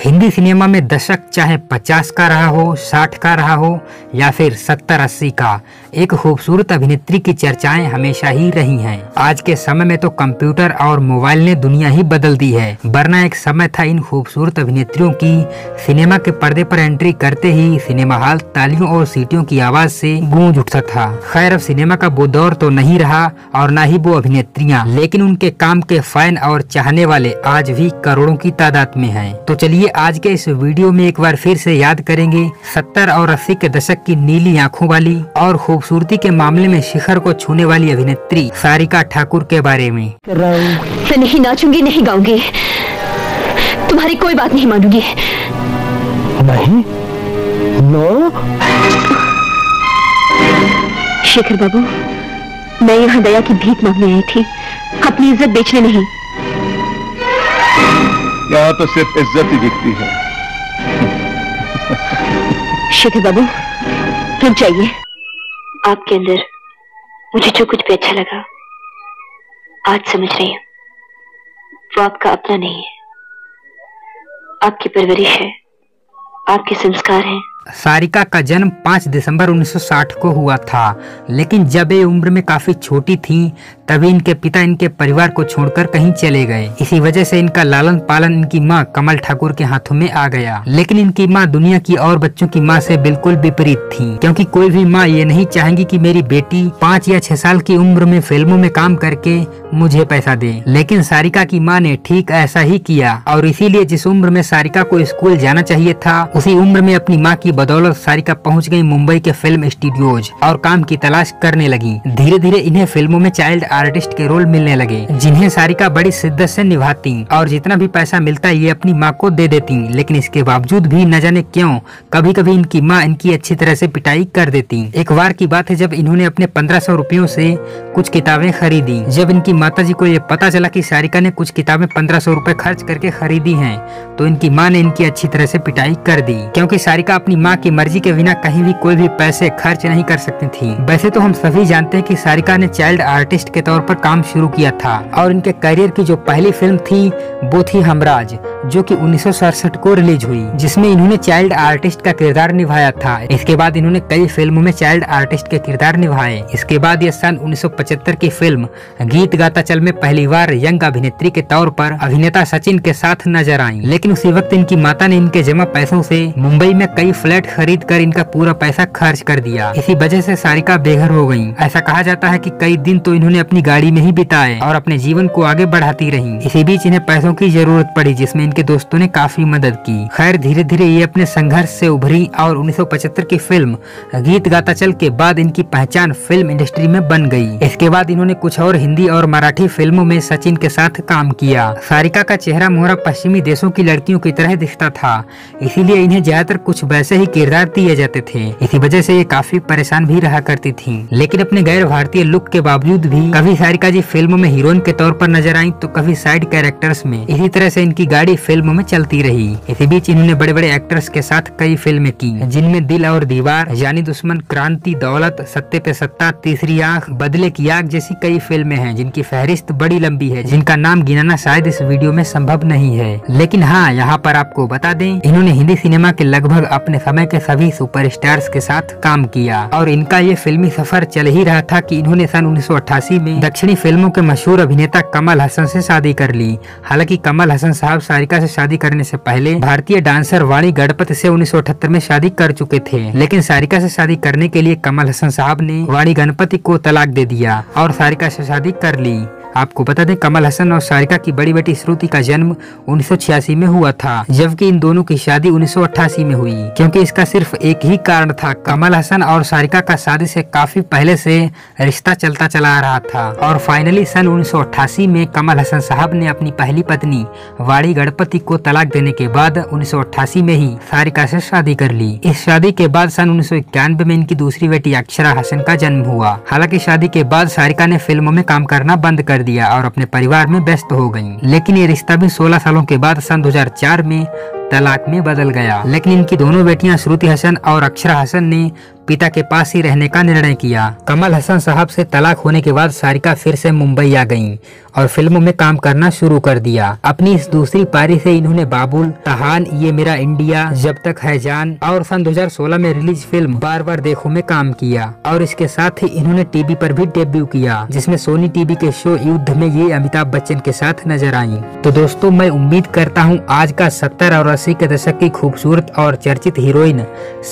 Hindi cinema में दशक चाहे 50 का रहा हो 60 का रहा हो, या फिर 70-80 का, एक खूबसूरत अभिनेत्री की चर्चाएँ हमेशा ही रही हैं। आज के समय में तो कंप्यूटर और मोबाइल ने दुनिया ही बदल दी है, वरना एक समय था इन खूबसूरत अभिनेत्रियों की, सिनेमा के पर्दे पर एंट्री करते ही सिनेमा हॉल तालियों और सीटियों की आवाज़ से गूंज उठता था खैर, अब सिनेमा का वो दौर तो नहीं रहा, और न ही वो अभिनेत्रियाँ, लेकिन उनके काम के फ़ैन और चाहने वाले आज भी करोड़ों की तादाद में है तो चलिए आज के इस वीडियो में एक बार फिर से याद करेंगे सत्तर और अस्सी के दशक की नीली आँखों वाली और खूबसूरती के मामले में शिखर को छूने वाली अभिनेत्री सारिका ठाकुर के बारे में। मैं नहीं नाचूँगी नहीं गाऊँगी। तुम्हारी कोई बात नहीं मानूँगी। नहीं? नो शेखर बाबू मैं यहाँ दया की भीख मांगने आई थी। अपनी इज़्ज़त बेचने नहीं। यहाँ तो सिर्फ़ इज़्ज़त ही दिखती है। शेखर बाबू, रुक जाइए। आपके अंदर मुझे जो कुछ भी अच्छा लगा, आज समझ रही हूँ। वो आपका अपना नहीं है। आपकी परवरिश है, आपके संस्कार हैं। सारिका का जन्म 5 दिसंबर 1960 को हुआ था। लेकिन जब ये उम्र में काफ़ी छोटी थी, तभी इनके पिता इनके परिवार को छोड़कर कहीं चले गए। इसी वजह से इनका लालन पालन इनकी माँ कमल ठाकुर के हाथों में आ गया। लेकिन इनकी माँ दुनिया की और बच्चों की माँ से बिल्कुल विपरीत थी, क्योंकि कोई भी माँ ये नहीं चाहेंगी कि मेरी बेटी पाँच या छह साल की उम्र में फ़िल्मों में काम करके मुझे पैसा दे। लेकिन सारिका की माँ ने ठीक ऐसा ही किया, और इसीलिए जिस उम्र में सारिका को स्कूल जाना चाहिए था, उसी उम्र में अपनी माँ की बदौलत सारिका पहुँच गई मुंबई के फ़िल्म स्टूडियोज और काम की तलाश करने लगी। धीरे धीरे इन्हें फ़िल्मों में चाइल्ड आर्टिस्ट के रोल मिलने लगे, जिन्हें सारिका बड़ी शिद्दत से निभाती और जितना भी पैसा मिलता ये अपनी माँ को दे देती। लेकिन इसके बावजूद भी न जाने क्यों कभी कभी इनकी माँ इनकी अच्छी तरह से पिटाई कर देती। एक बार की बात है, जब इन्होंने अपने पंद्रह सौ रूपयों कुछ किताबें खरीदी। जब इनकी माता जी को ये पता चला की सारिका ने कुछ किताबें पंद्रह सौ खर्च करके खरीदी है तो इनकी माँ ने इनकी अच्छी तरह से पिटाई कर दी। क्योंकि सारिका अपनी माँ की मर्ज़ी के बिना कहीं भी कोई भी पैसे खर्च नहीं कर सकती थी। वैसे तो हम सभी जानते हैं कि सारिका ने चाइल्ड आर्टिस्ट के तौर पर काम शुरू किया था और इनके करियर की जो पहली फ़िल्म थी, वो थी हमराज, जो कि उन्नीस को रिलीज़ हुई, जिसमें इन्होंने चाइल्ड आर्टिस्ट का किरदार निभाया था। इसके बाद इन्होंने कई फ़िल्मों में चाइल्ड आर्टिस्ट के किरदार निभाए। इसके बाद ये सन 1975 की फ़िल्म गीत गाता चल में पहली बार यंग अभिनेत्री के तौर पर अभिनेता सचिन के साथ नज़र आई। लेकिन उसी वक्त इनकी माता ने इनके जमा पैसों से मुंबई में कई फ्लैट खरीद कर इनका पूरा पैसा खर्च कर दिया। इसी वजह से सारिका बेघर हो गई ऐसा कहा जाता है की कई दिन तो इन्होंने अपनी गाड़ी में ही बिताए और अपने जीवन को आगे बढ़ाती रही। इसी बीच इन्हें पैसों की ज़रूरत पड़ी, जिसमें इनके दोस्तों ने काफ़ी मदद की। खैर धीरे धीरे ये अपने संघर्ष से उभरी और 1975 की फ़िल्म गीत गाता चल के बाद इनकी पहचान फ़िल्म इंडस्ट्री में बन गई। इसके बाद इन्होंने कुछ और हिंदी और मराठी फ़िल्मों में सचिन के साथ काम किया। सारिका का चेहरा मोहरा पश्चिमी देशों की लड़कियों की तरह दिखता था, इसीलिए इन्हें ज़्यादातर कुछ वैसे ही किरदार दिए जाते थे। इसी वजह से ये काफ़ी परेशान भी रहा करती थी। लेकिन अपने गैर भारतीय लुक के बावजूद भी कभी सारिका जी फ़िल्म में हीरोइन के तौर पर नज़र आई तो कभी साइड कैरेक्टर्स में। इसी तरह से इनकी गाड़ी फ़िल्म में चलती रही। इसी बीच इन्होंने बड़े बड़े एक्टर्स के साथ कई फ़िल्में की, जिनमें दिल और दीवार जानी दुश्मन, क्रांति, दौलत, सत्य पे सत्ता, तीसरी आँख, बदले की आग जैसी कई फ़िल्में हैं, जिनकी फहरिस्त बड़ी लंबी है, जिनका नाम गिनाना शायद इस वीडियो में संभव नहीं है। लेकिन हाँ यहाँ पर आपको बता दें, इन्होंने हिंदी सिनेमा के लगभग अपने समय के सभी सुपरस्टार्स के साथ काम किया और इनका ये फिल्मी सफ़र चल ही रहा था कि इन्होंने सन उन्नीस सौ अठासी में दक्षिणी फ़िल्मों के मशहूर अभिनेता कमल हसन से शादी कर ली। हालाँकि कमल हसन साहब सारिका से शादी करने से पहले भारतीय डांसर वाणी गणपत से उन्नीस सौ अठहत्तर में शादी कर चुके थे, लेकिन सारिका से शादी करने के लिए कमल हसन साहब ने वाणी गणपति को तलाक दे दिया और सारिका से शादी कर ली। आपको बता दें, कमल हसन और सारिका की बड़ी बेटी श्रुति का जन्म 1986 में हुआ था, जबकि इन दोनों की शादी 1988 में हुई। क्योंकि इसका सिर्फ़ एक ही कारण था, कमल हसन और सारिका का शादी से काफ़ी पहले से रिश्ता चलता चला आ रहा था। और फाइनली सन 1988 में कमल हसन साहब ने अपनी पहली पत्नी, वाड़ी गणपति को तलाक देने के बाद उन्नीस सौ अट्ठासी में ही सारिका से शादी कर ली। इस शादी के बाद सन उन्नीस सौ इक्यानवे में इनकी दूसरी बेटी अक्षरा हसन का जन्म हुआ। हालाँकि शादी के बाद सारिका ने फ़िल्मों में काम करना बंद कर दिया और अपने परिवार में व्यस्त हो गई लेकिन ये रिश्ता भी 16 सालों के बाद सन 2004 में तलाक में बदल गया। लेकिन इनकी दोनों बेटियाँ श्रुति हसन और अक्षरा हसन ने पिता के पास ही रहने का निर्णय किया। कमल हसन साहब से तलाक होने के बाद सारिका फिर से मुंबई आ गईं और फ़िल्मों में काम करना शुरू कर दिया। अपनी इस दूसरी पारी से इन्होंने बाबुल, तहान, ये मेरा इंडिया, जब तक है जान और सन 2016 में रिलीज़ फ़िल्म बार बार देखो में काम किया और इसके साथ ही इन्होंने टीवी पर भी डेब्यू किया, जिसमें सोनी टीवी के शो युद्ध में ये अमिताभ बच्चन के साथ नज़र आई। तो दोस्तों, मैं उम्मीद करता हूँ आज का सत्तर और अस्सी के दशक की खूबसूरत और चर्चित हीरोइन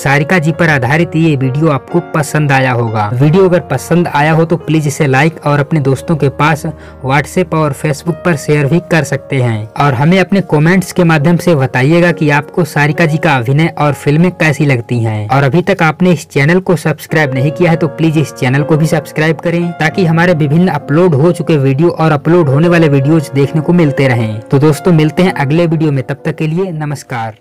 सारिका जी पर आधारित ये वीडियो आपको पसंद आया होगा। वीडियो अगर पसंद आया हो तो प्लीज़ इसे लाइक और अपने दोस्तों के पास व्हाट्सएप और फेसबुक पर शेयर भी कर सकते हैं। और हमें अपने कमेंट्स के माध्यम से बताइएगा कि आपको सारिका जी का अभिनय और फ़िल्में कैसी लगती हैं। और अभी तक आपने इस चैनल को सब्सक्राइब नहीं किया है तो प्लीज़ इस चैनल को भी सब्सक्राइब करें, ताकि हमारे विभिन्न अपलोड हो चुके वीडियो और अपलोड होने वाले वीडियोज़ देखने को मिलते रहे। तो दोस्तों, मिलते हैं अगले वीडियो में। तब तक के लिए नमस्कार।